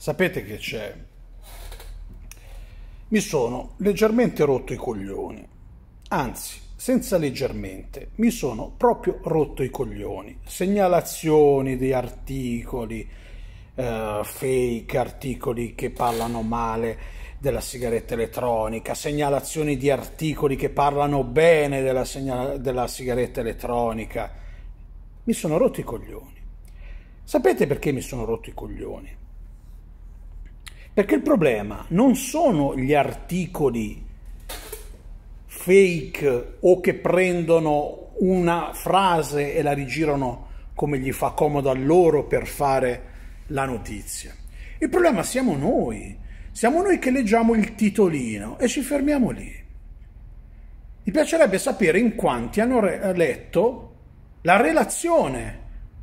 Sapete che c'è? Mi sono leggermente rotto i coglioni, anzi, senza leggermente, mi sono proprio rotto i coglioni. Segnalazioni di articoli, eh, fake, articoli che parlano male della sigaretta elettronica, segnalazioni di articoli che parlano bene della, segnala- della sigaretta elettronica. Mi sono rotto i coglioni. Sapete perché mi sono rotto i coglioni? Perché il problema non sono gli articoli fake o che prendono una frase e la rigirano come gli fa comodo a loro per fare la notizia. Il problema siamo noi, siamo noi che leggiamo il titolino e ci fermiamo lì. Mi piacerebbe sapere in quanti hanno re- letto la relazione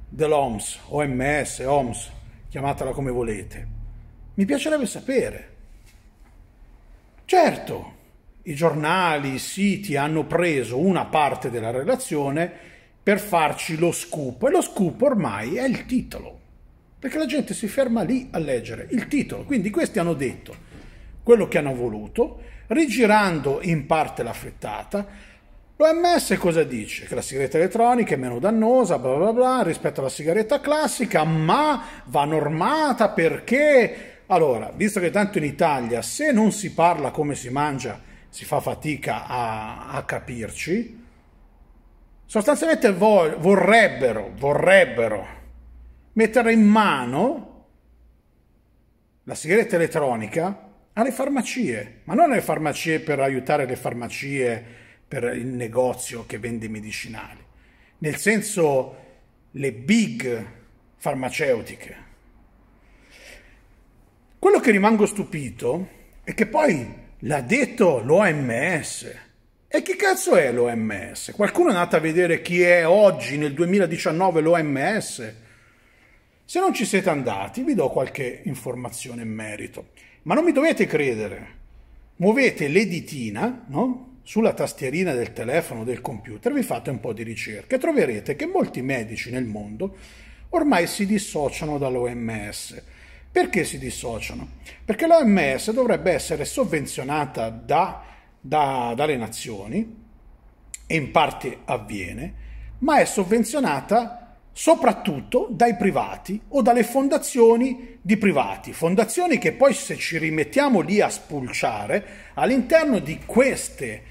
dell'OMS, OMS, OMS, chiamatela come volete. Mi piacerebbe sapere. Certo, i giornali, i siti hanno preso una parte della relazione per farci lo scoop e lo scoop ormai è il titolo perché la gente si ferma lì a leggere il titolo. Quindi questi hanno detto quello che hanno voluto, rigirando in parte la frittata. L'OMS cosa dice? Che la sigaretta elettronica è meno dannosa, bla bla bla, rispetto alla sigaretta classica, ma va normata perché... Allora, visto che tanto in Italia, se non si parla come si mangia, si fa fatica a, a capirci, sostanzialmente vorrebbero, vorrebbero mettere in mano la sigaretta elettronica alle farmacie, ma non alle farmacie per aiutare le farmacie per il negozio che vende medicinali, nel senso le big farmaceutiche. Quello che rimango stupito è che poi l'ha detto l'OMS. E chi cazzo è l'OMS? Qualcuno è andato a vedere chi è oggi nel 2019 l'OMS? Se non ci siete andati, vi do qualche informazione in merito. Ma non mi dovete credere. Muovete l'editina, no? Sulla tastierina del telefono o del computer, vi fate un po' di ricerca e troverete che molti medici nel mondo ormai si dissociano dall'OMS. Perché si dissociano? Perché l'OMS dovrebbe essere sovvenzionata da, da, dalle nazioni, e in parte avviene, ma è sovvenzionata soprattutto dai privati o dalle fondazioni di privati, fondazioni che poi se ci rimettiamo lì a spulciare, all'interno di queste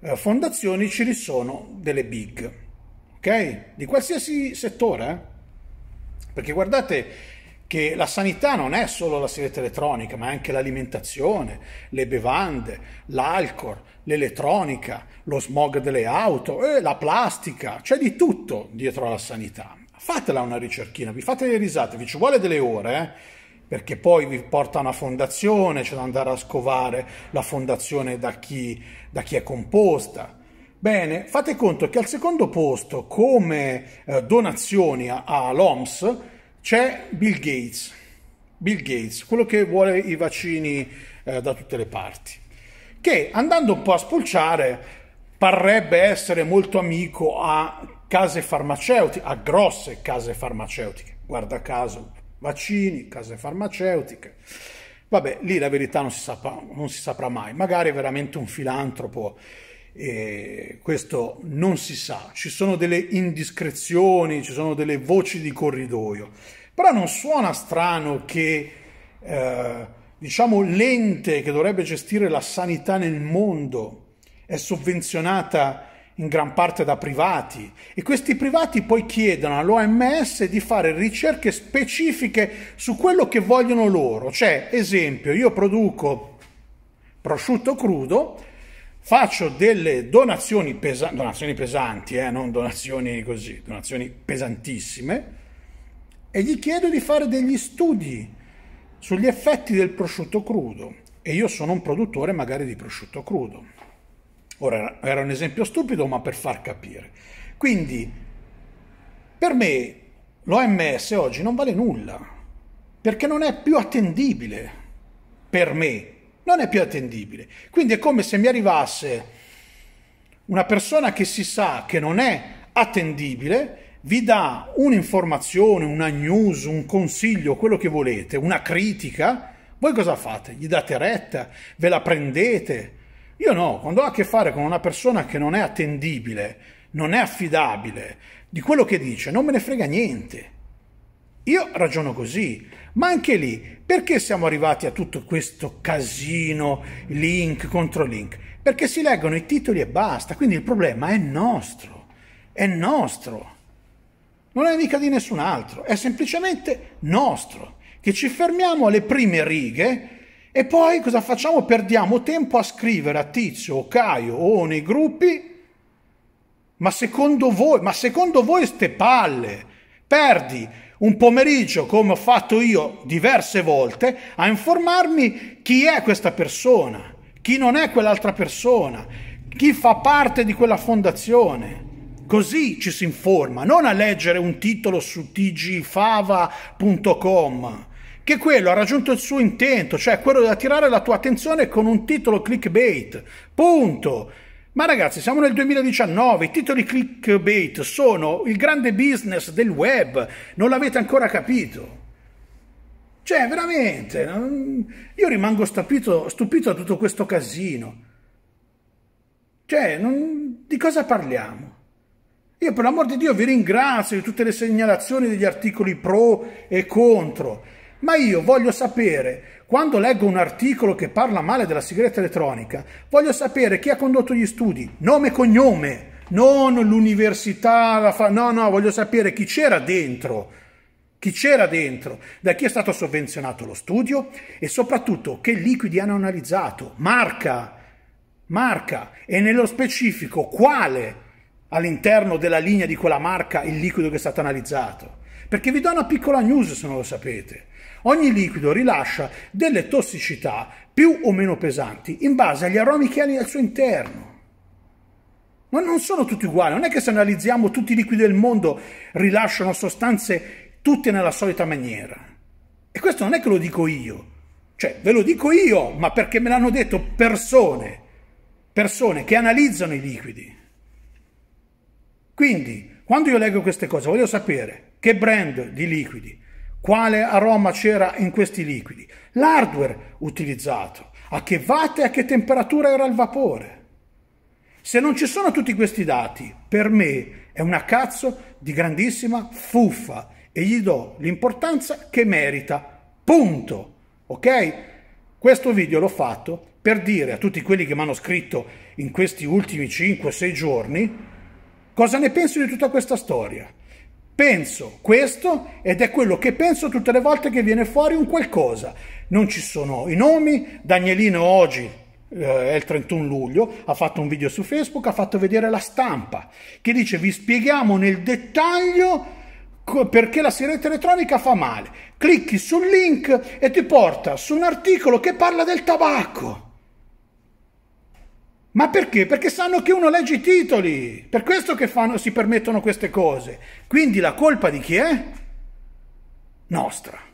eh, fondazioni ci sono delle big, ok? Di qualsiasi settore, eh? Perché guardate che la sanità non è solo la sigaretta elettronica, ma è anche l'alimentazione, le bevande, l'alcol, l'elettronica, lo smog delle auto, eh, la plastica, c'è di tutto dietro alla sanità fatela una ricerchina, vi fate le risate, vi ci vuole delle ore, eh? perché poi vi porta una fondazione, c'è da andare a scovare la fondazione da chi, da chi è composta. Bene, fate conto che al secondo posto come eh, donazioni all'OMS c'è Bill Gates, Bill Gates, quello che vuole i vaccini eh, da tutte le parti, che andando un po' a spulciare parrebbe essere molto amico a case farmaceutiche, a grosse case farmaceutiche, guarda caso, vaccini, case farmaceutiche. Vabbè, lì la verità non si, saprà, non si saprà mai, magari è veramente un filantropo, e questo non si sa, ci sono delle indiscrezioni, ci sono delle voci di corridoio, però non suona strano che, eh, diciamo, l'ente che dovrebbe gestire la sanità nel mondo è sovvenzionata in gran parte da privati. E questi privati poi chiedono all'OMS di fare ricerche specifiche su quello che vogliono loro. Cioè, esempio, io produco prosciutto crudo, faccio delle donazioni, pesa- donazioni pesanti, eh, non donazioni così, donazioni pesantissime, e gli chiedo di fare degli studi sugli effetti del prosciutto crudo. E io sono un produttore magari di prosciutto crudo Ora era un esempio stupido, ma per far capire. Quindi, per me l'OMS oggi non vale nulla, perché non è più attendibile. Per me non è più attendibile. Quindi è come se mi arrivasse una persona che si sa che non è attendibile, vi dà un'informazione, una news, un consiglio, quello che volete, una critica, voi cosa fate? Gli date retta? Ve la prendete? Io no, quando ho a che fare con una persona che non è attendibile, non è affidabile, di quello che dice, non me ne frega niente. Io ragiono così, ma anche lì, perché siamo arrivati a tutto questo casino, link contro link? Perché si leggono i titoli e basta, quindi il problema è nostro, è nostro non è mica di nessun altro, è semplicemente nostro, che ci fermiamo alle prime righe e poi cosa facciamo? Perdiamo tempo a scrivere a Tizio o Caio o nei gruppi, ma secondo voi, ma secondo voi ste palle, perdi un pomeriggio come ho fatto io diverse volte a informarmi chi è questa persona, chi non è quell'altra persona, chi fa parte di quella fondazione. Così ci si informa, non a leggere un titolo su tgfava.com, che quello ha raggiunto il suo intento, cioè quello di attirare la tua attenzione con un titolo clickbait. Punto. Ma ragazzi, siamo nel 2019, i titoli clickbait sono il grande business del web, non l'avete ancora capito. Cioè, veramente, io rimango stupito, stupito da tutto questo casino. Cioè, non, di cosa parliamo? Io per l'amor di Dio vi ringrazio di tutte le segnalazioni degli articoli pro e contro, ma io voglio sapere, quando leggo un articolo che parla male della sigaretta elettronica, voglio sapere chi ha condotto gli studi, nome e cognome, non l'università, fa... no, no, voglio sapere chi c'era dentro, chi c'era dentro, da chi è stato sovvenzionato lo studio e soprattutto che liquidi hanno analizzato, marca, marca e nello specifico quale all'interno della linea di quella marca il liquido che è stato analizzato. Perché vi do una piccola news se non lo sapete. Ogni liquido rilascia delle tossicità più o meno pesanti in base agli aromi che ha al suo interno. Ma non sono tutti uguali, non è che se analizziamo tutti i liquidi del mondo rilasciano sostanze tutte nella solita maniera. E questo non è che lo dico io, cioè ve lo dico io, ma perché me l'hanno detto persone, persone che analizzano i liquidi. Quindi, quando io leggo queste cose, voglio sapere che brand di liquidi, quale aroma c'era in questi liquidi, l'hardware utilizzato, a che watt e a che temperatura era il vapore. Se non ci sono tutti questi dati, per me è una cazzo di grandissima fuffa e gli do l'importanza che merita. Punto. Ok? Questo video l'ho fatto per dire a tutti quelli che mi hanno scritto in questi ultimi 5-6 giorni Cosa ne penso di tutta questa storia? Penso questo ed è quello che penso tutte le volte che viene fuori un qualcosa. Non ci sono i nomi, Danielino oggi eh, è il 31 luglio, ha fatto un video su Facebook, ha fatto vedere la stampa che dice vi spieghiamo nel dettaglio perché la sigaretta elettronica fa male. Clicchi sul link e ti porta su un articolo che parla del tabacco. Ma perché? Perché sanno che uno legge i titoli, per questo che fanno, si permettono queste cose. Quindi la colpa di chi è? Nostra.